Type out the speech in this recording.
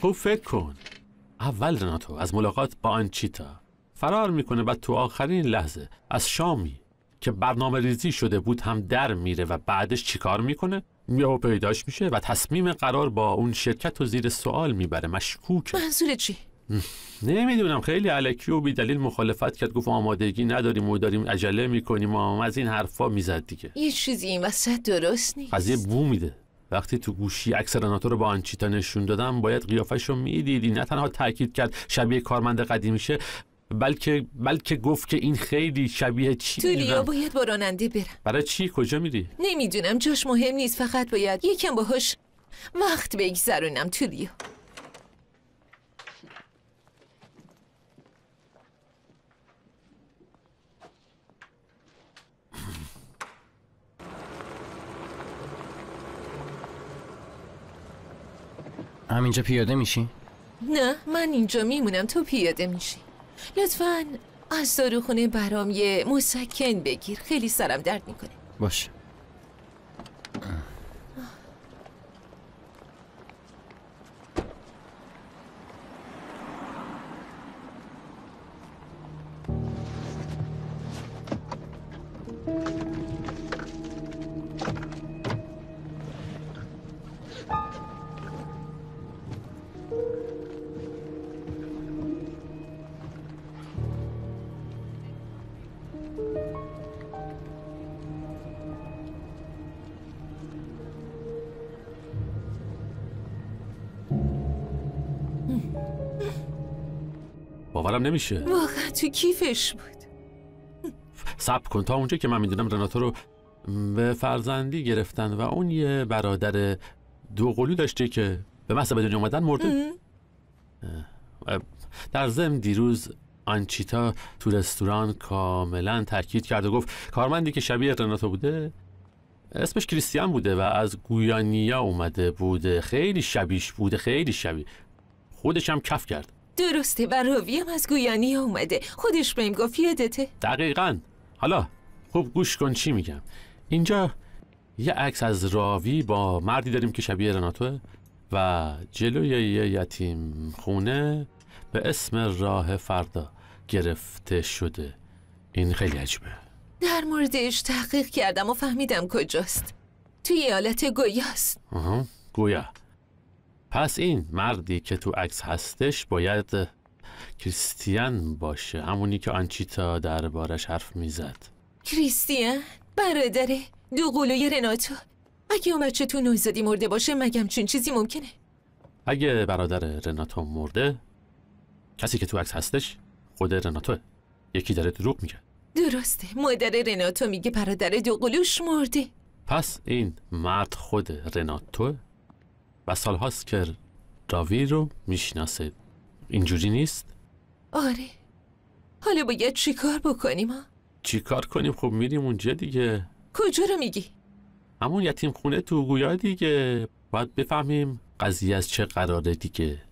خوب فکر کن. اول رناتو از ملاقات با آنچیتا فرار می‌کنه و تو آخرین لحظه از شامی که برنامه ریزی شده بود هم در میره و بعدش چیکار می‌کنه؟ یهو پیداش میشه و تصمیم قرار با اون شرکت و زیر سوال می‌بره. مشکوک منظور چی؟ نمی‌دونم. خیلی علکی و بیدلیل مخالفت کرد. گفت آمادگی نداریم و داریم عجله می‌کنیم و از این حرفا می‌زد دیگه. یه چیزی این وسط درست نیست. قضیه بو میده. وقتی تو گوشی عکس رناتو رو با آنچیتا نشون دادم باید قیافش رو می‌دیدی. نه تنها تاکید کرد شبیه کارمند قدیمیشه بلکه بلکه گفت که این خیلی شبیه چی می‌دونم باید با راننده برم. برای چی؟ کجا میری؟ نمی‌دونم جاش مهم نیست فقط باید یکم باهاش وقت بگذرونم تولیو همینجا پیاده میشی؟ نه من اینجا میمونم تو پیاده میشی. لطفا از داروخونه برام یه مسکن بگیر خیلی سرم درد می‌کنه. باشه باورم نمیشه. واقعا تو کیفش بود. صبر کن تا اونجا که من می‌دونم رناتو رو به فرزندی گرفتن و اون یه برادر دو قلو داشته که به محض به دنیا اومدن مرده. در ضمن دیروز آنچیتا تو رستوران کاملا تاکید کرد و گفت کارمندی که شبیه رناتو بوده اسمش کریستیان بوده و از گویانیا اومده بوده. خیلی شبیش بوده خیلی شبیه. خودش هم کف کرد. درسته و راوی هم از گویانی اومده خودش بهم گفت یادته. دقیقا. حالا خوب گوش کن چی میگم. اینجا یه عکس از راوی با مردی داریم که شبیه رناتوه و جلوی یه یتیم خونه به اسم راه فردا گرفته شده. این خیلی عجیبه. در موردش تحقیق کردم و فهمیدم کجاست. توی ایالت گویاست. آها گویا. پس این مردی که تو عکس هستش باید کریستیان باشه همونی که آنچیتا دربارش حرف می‌زد. کریستیان برادر دو قلوی رناتو. اگه اون بچه تو نوزادی مرده باشه مگم چون چیزی ممکنه. اگه برادر رناتو مرده کسی که تو عکس هستش خود رناتوه. یکی داره دروغ میگه. درسته مادر رناتو میگه برادر دو قلوش مرده. پس این مرد خود رناتو و سالهاست که راوی رو می‌شناسه اینجوری نیست؟ آره حالا باید چیکار بکنیم ها؟ چی کار کنیم خب میریم اونجا دیگه کجا رو میگی؟ همون یتیم خونه تو گویا دیگه باید بفهمیم قضیه از چه قراره دیگه